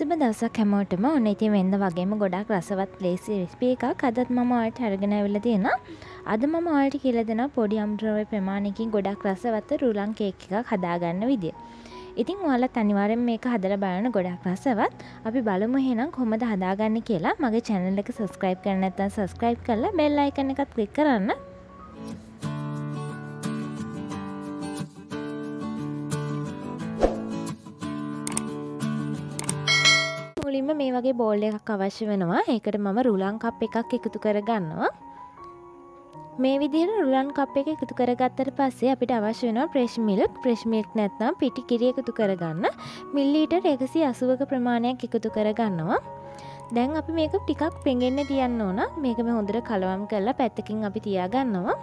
සුබ දවසක් හැමෝටම ඔන්න ඉතින් වෙන්ද වගේම ගොඩක් රසවත් ලේසි රෙසිපි එකක් අදත් මම ඔයාලට අරගෙන ඇවිල්ලා තියෙනවා. අද මම ඔයාලට කියලා දෙනවා පොඩි අම්ද්‍රව්‍ය ප්‍රමාණයකින් ගොඩක් රසවත් රුලන් කේක් එකක් හදාගන්න විදිය. ඉතින් ඔයාලත් අනිවාර්යෙන් මේක හදලා බලන්න ගොඩක් රසවත්. අපි බලමු එහෙනම් කොහොමද හදාගන්නේ කියලා. මගේ channel එක subscribe කරන්න නැත්නම් subscribe කරලා bell icon එකත් click කරන්න. මුලින්ම මේ වගේ බෝල් එකක් අවශ්‍ය වෙනවා. ඒකට මම රුලන් කප් එකක් එකතු කරගන්නවා. මේ විදිහට රුලන් කප් එක එකතු කරගත්තට පස්සේ අපිට අවශ්‍ය වෙනවා ප්‍රේශ් මිල්ක් ප්‍රේශ් මිල්ක් නැත්නම් පිටි කිරි එකතු කරගන්න. මිල්ලීටර් 180ක ප්‍රමාණයක් එකතු කරගන්නවා. දැන් අපි මේක ටිකක් පෙඟෙන්න තියන්න ඕන. මේක මේ හොඳට කලවම් කරලා පැත්තකින් අපි තියාගන්නවා.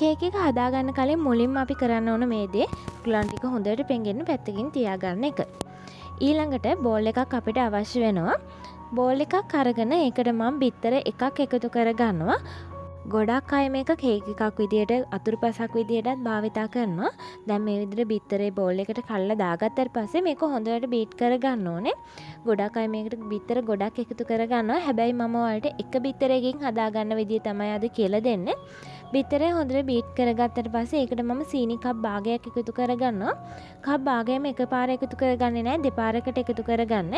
කේක එක හදාගන්න කලින් මුලින්ම අපි කරන්න ඕන මේ දේ. රුලන් ටික හොඳට පෙඟෙන්න පැත්තකින් තියාගන්න එක. ඊළඟට බෝල් එකක් අපිට අවශ්‍ය වෙනවා. බෝල් එකක් අරගෙන ඒකට මම් බිත්තර එකක් එකතු කරගන්නවා. ගොඩක් අය මේක කේක එකක් විදියට අතුරු පසක් විදියටත් භාවිතා කරනවා. දැම් මේ විදිර බිත්තරේ බෝල් එකට කල්ල දාගත්තර පස්සේ මේක හොඳට බීට් කරගන්න ඕනේ. ගොඩක් අය මේකට බිත්තර ගොඩක් එකතු කරගන්න හැබැයි මම වලට එක බිත්තරයකින් හදාගන්න විදිිය තමයි අද කියල දෙන්න. බිත්තරේ හොඳට බීට් කරගත්තට පස්සේ ඒකට මම සීනි කප් භාගයක් එකතු කරගන්නවා. කප් භාගයම එක පාර එකතු කරගන්නේ නෑ දෙපාරකට එකතු කරගන්න.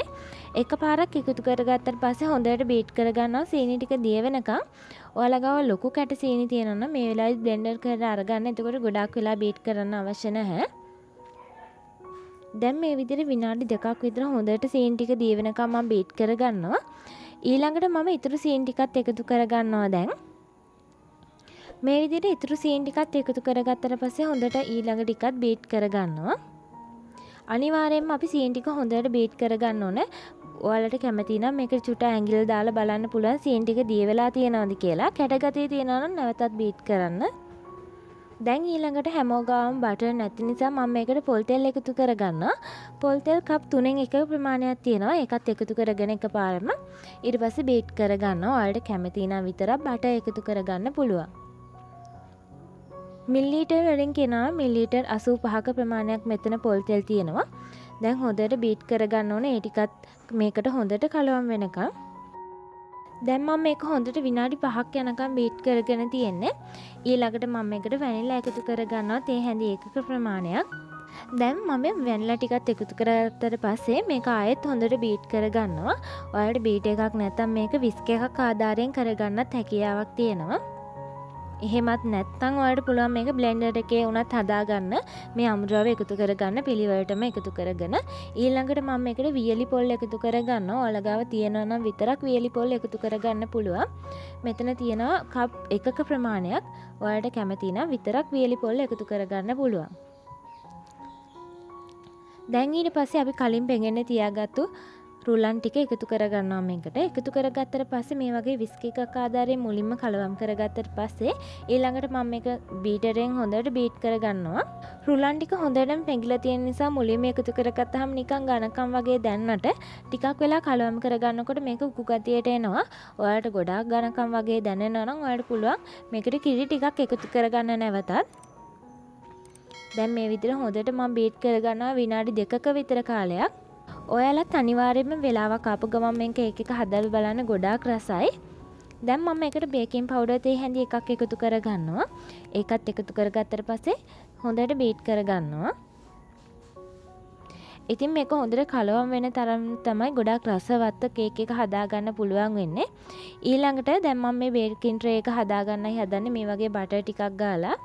එක පාරක් එකතු කරගත්තට පස්සේ හොඳට බීට් කරගන්නවා සීනි ටික දිය වෙනකම් ඔයාලගව ලොකු කැට සීනි තියෙනවනම් මේ වෙලාවේ බ්ලෙන්ඩර් කරලා අරගන්න. එතකොට ගොඩක් වෙලා බීට් කරන්න අවශ්‍ය නැහැ. දැන් මේ විදිහට විනාඩි දෙකක් විතර හොඳට සීන් ටික දිය වෙනකම් මම බීට් කරගන්නවා. ඊළඟට මම ඊටු සීන් ටිකත් එකතු කරගන්නවා දැන්. මේ විදිහට ඉතුරු සීන් ටිකත් එකතු කරගත්තට පස්සේ හොඳට ඊළඟ ටිකත් බීට් කරගන්නවා. අනිවාර්යයෙන්ම අපි සීන් ටික හොඳට බීට් කරගන්න ඕනේ. ඔයාලට කැමති නම් මේක චුට්ට ඇඟිල්ල දාලා බලන්න පුළුවන් සීන් ටික දිය වෙලා තියෙනවද කියලා. කැටගතිය තියෙනවා නම් නැවතත් බීට් කරන්න. දැන් ඊළඟට හැමෝගාවම බටර් නැති නිසා මම මේකට පොල් තෙල් එකතු කරගන්නවා. පොල් තෙල් කප් 3න් එක ප්‍රමාණයක් තියෙනවා. ඒකත් එකතු කරගෙන එකපාරම ඊට පස්සේ බීට් කරගන්නවා. ඔයාලට කැමති නම් විතරක් බටර් එකතු කරගන්න පුළුවන්. මිල්ලීටර් වලින් කෙනා මිල්ලීටර් අසූ පහක ප්‍රමාණයක් මෙතන පොල් තෙල් තියෙනවා. දැන් හොඳට බීට් කරගන්න ඕන. ඒටිකත් මේකට හොඳට කලවම් වෙනකම්. දැම්මම් මේක හොඳට විනාඩි පහක් යනකම් බීට් කරගෙන තියෙන්නේ. ඊළඟට මම එකට වැනිලා එකතු කරගන්නවා තේ හැඳි ඒකක ප්‍රමාණයක්. දැම් මම වැන්ලා ටිකත් එකතු කරත්තට පස්සේ මේක ආයෙත් හොඳට බීට් කරගන්නවා. ඔයාට බීට එකක් නැතම් මේක විස්ක එකක් ආධාරයෙන් කරගන්නත් හැකියාවක් තියෙනවා. එහෙමත් නැත්තං ඔයාට පුළුවන් මේක බ්ලෙන්ඩර් එකේ උනත් හදාගන්න. මේ අමුද්‍රව්‍ය එකතු කරගන්න පිළිවෙලටම එකතු කරගෙන. ඊළඟට මම එකට වියලි පොල් එකතු කරගන්න ඔයාලගාව තියෙනවා නම් විතරක් වියලි පොල් එකතු කරගන්න පුළුවන්. මෙතන තියෙනවා කප් එකක ප්‍රමාණයක්. ඔයාලට කැමති නම් විතරක් වියලි පොල් එකතු කරගන්න පුළුවන්. දැන් ඊට පස්සේ අපි කලින් පෙඟෙන්න තියාගත්තු රුලන් ටික එකතු කරගන්නවා මේකට. එකතු කරගත්තට පස්සේ මේ වගේ විස්ක එකක් ආධාරයෙන් මුලින්ම කලවම් කරගත්තට පස්සේ ඊළඟට මම එක බීටරෙන් හොඳට බීට් කරගන්නවා. රුලන් ටික හොඳටම පෙඟිලා තියෙන නිසා මුලින්ම එකතු කරගත්තාම නිකන් ඝනකම් වගේ දැන්නට ටිකක් වෙලා කලවම් කරගන්නකොට මේක උකු ගතියට එනවා. ඔයාලට ගොඩාක් ඝනකම් වගේ දැනෙනවා නම් ඔයාලට පුළුවන් මේකට කිරි ටිකක් එකතු කරගන්න නැවතත්. දැන් මේ විදිහට හොඳට මම බීට් කරගන්නවා විනාඩි දෙකක විතර කාලයක්. ඔයාලත් අනිවාර්යයෙන්ම වෙලාවක් ආපු ගමන් මේක එක එක හදලා බලන්න ගොඩාක් රසයි. දැන් මම එකට බේකින් පවුඩර් තේ හැඳි එකක් එකතු කරගන්නවා. ඒකත් එකතු කරගත්තට පස්සේ හොඳට බීට් කරගන්නවා. ඉතින් මේක හොඳට කලවම් වෙන තරම් තමයි ගොඩාක් රසවත් කේක් එක හදාගන්න පුළුවන් වෙන්නේ. ඊළඟට දැන් මම මේ බේකින් ට්‍රේ එක හදාගන්නයි හදන්නේ මේ වගේ බටර් ටිකක් ගාලා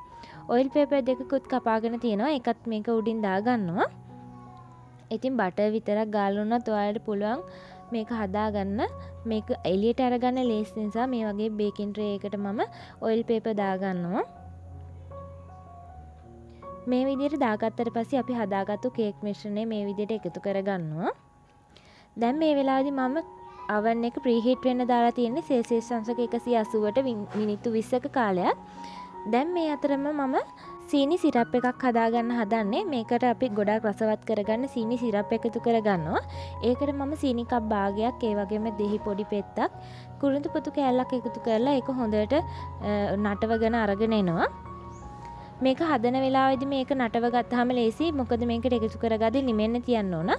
ඔයිල් පේපර් දෙකකුත් කපාගෙන තියෙනවා. ඒකත් මේක උඩින් දාගන්නවා. ඉතින් බට විතරක් ගාලුන්නත් ඔයාලට පුළුවන් මේක හදාගන්න. මේක එලියට අරගන්න ලේස් නිසා මේ වගේ බේකින් ට්‍රේ මම ඔයිල් පේප දාගන්නවා. මේ විදියට දාගත්තර පස්සේ අපි හදාගත්තු කේක් මිශ්‍රණය මේ විදියට එකතු කරගන්නවා. දැන් මේ වෙලාදි මම අවන් එක ප්‍රීහිට් වෙන්න දාලා තියෙන්නේ සේසේස් සංසක එකසි අසුවට මිනිත්තු විස්සක කාලයක්. දැන් මේ අතරම මම සීනි සිරප් එකක් හදාගන්න හදන්නේ. මේකට අපි ගොඩක් රසවත් කරගන්න සීනි සිරප් එකතු කරගන්නවා. ඒකට මම සීනිකක් භාගයක් ඒ වගේම දෙහි පොඩි පෙත්තක් කුරුඳු පුතු කෑල්ලක් එකතු කරලා එක හොඳට නටවගෙන අරගෙන එනවා. මේක හදන වෙලාවෙදි මේක නටව ගත්තාම ලේසි මොකද මේකට එකතු කරගද නිමෙන්න තියන්න ඕන.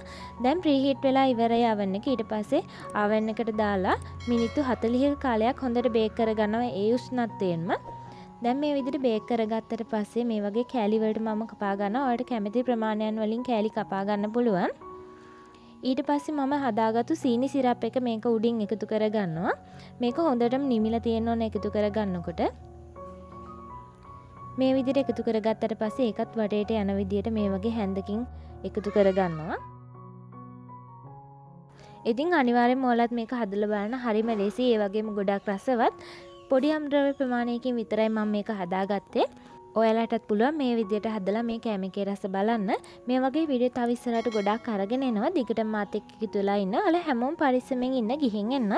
දැන් ප්‍රීහිට් වෙලා ඉවරය අවන්න එක. ඊට පස්සේ ආවන්න එකට දාලා මිනිත්තු හතලිහිල් කාලයක් හොඳට බේක් කරගන්නව ඒ උෂ්නත්වයෙන්ම දැන් මේ විදිට බේක් කරගත්තට පස්සේ මේ වගේ කෑලිවලට මම කපාගන්න ඔයට කැමති ප්‍රමාණයන් වලින් කෑලි කපාගන්න පුළුවන්. ඊට පස්සේ මම හදාගත්තු සීනි සිරප් එක මේක උඩින් එකතු කරගන්නවා. මේක හොඳටම නිමිල තියෙන්න ඕන එකතු කරගන්නකොට. මේ විදිට එකතු කරගත්තට පස්සේ ඒකත් වටේට යන විදියට මේ වගේ හැන්දකින් එකතු කරගන්නවා. ඉතින් අනිවාරෙන් මෝලත් මේක හදල බලන්න. හරිම ලෙසි ඒ වගේම ගොඩක් රසවත්. පොඩි අම්ද්‍රව ප්‍රමාණයකින් විතරයි මම මේක හදාගත්තේ. ඔයාලටත් පුළුවන් මේ විදියට හදලා මේ කෑමකේ රස බලන්න. මේ වගේ විඩිය තවිස්සරට ගොඩක් අරගෙන එනවා. දිගට මාතෙක් එකතු වෙලා ඉන්න. අල හැමෝම් පරිස්සමෙන් ඉන්න ගිහින් එන්න.